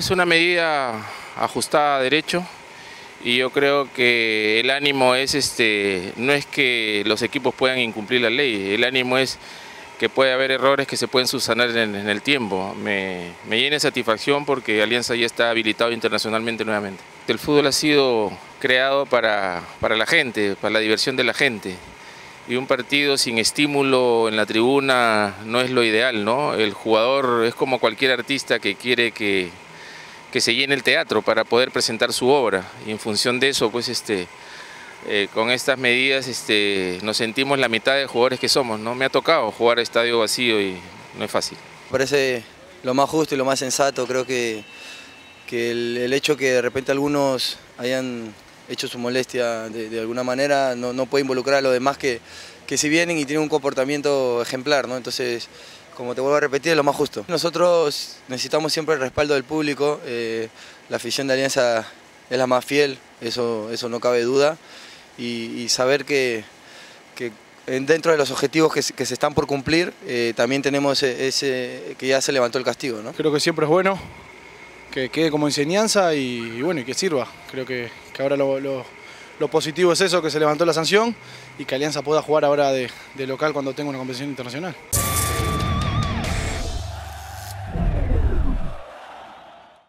Es una medida ajustada a derecho y yo creo que el ánimo es este no es que los equipos puedan incumplir la ley, el ánimo es que puede haber errores que se pueden subsanar en, el tiempo. Me, me llena de satisfacción porque Alianza ya está habilitado internacionalmente nuevamente. El fútbol ha sido creado para, para la gente, para la diversión de la gente y un partido sin estímulo en la tribuna no es lo ideal, ¿no? El jugador es como cualquier artista que quiere que, que se llene el teatro para poder presentar su obra y en función de eso, pues este, eh, con estas medidas este, nos sentimos la mitad de jugadores que somos, ¿no? Me ha tocado jugar a estadio vacío y no es fácil. Parece lo más justo y lo más sensato, creo que, que el hecho que de repente algunos hayan hecho su molestia de, alguna manera, no, no, puede involucrar a los demás que, que si vienen y tienen un comportamiento ejemplar, ¿no? Entonces, como te vuelvo a repetir, es lo más justo. Nosotros necesitamos siempre el respaldo del público, eh, la afición de Alianza es la más fiel, eso, eso no cabe duda, y, saber que, que, dentro de los objetivos que, que se están por cumplir, eh, también tenemos ese, que ya se levantó el castigo. ¿no? Creo que siempre es bueno que quede como enseñanza y, bueno, y que sirva. Creo que, ahora lo, positivo es eso, que se levantó la sanción y que Alianza pueda jugar ahora de, de local cuando tenga una competición internacional.